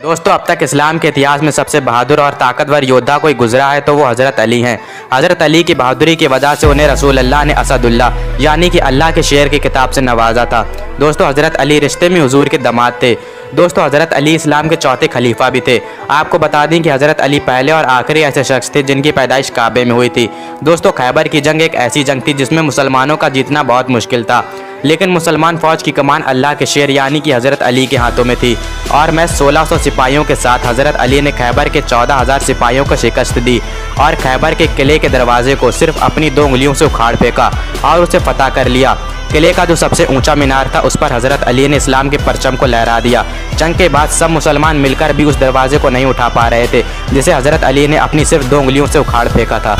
दोस्तों, अब तक इस्लाम के इतिहास में सबसे बहादुर और ताकतवर योद्धा कोई गुजरा है तो वो हज़रत अली हैं। हज़रत अली की बहादुरी की वजह से उन्हें रसूल अल्लाह ने असदुल्ला यानी कि अल्लाह के शेर की किताब से नवाजा था। दोस्तों, हज़रत अली रिश्ते में हजूर के दमाद थे। दोस्तों, हज़रत अली इस्लाम के चौथे खलीफा भी थे। आपको बता दें कि हज़रत अली पहले और आखिरी ऐसे शख्स थे जिनकी पैदाइश काबे में हुई थी। दोस्तों, खैबर की जंग एक ऐसी जंग थी जिसमें मुसलमानों का जीतना बहुत मुश्किल था। लेकिन मुसलमान फ़ौज की कमान अल्लाह के शेर यानी कि हज़रत अली के हाथों में थी। और मैं 1600 सिपाहियों के साथ हज़रत अली ने खैबर के 14000 सिपाहियों को शिकस्त दी और खैबर के किले के दरवाजे को सिर्फ़ अपनी दो उंगलियों से उखाड़ फेंका और उसे फतह कर लिया। किले का जो सबसे ऊँचा मीनार था, उस पर हज़रत अली ने इस्लाम के परचम को लहरा दिया। जंग के बाद सब मुसलमान मिलकर भी उस दरवाजे को नहीं उठा पा रहे थे, जिसे हज़रत अली ने अपनी सिर्फ़ दो उंगलियों से उखाड़ फेंका था।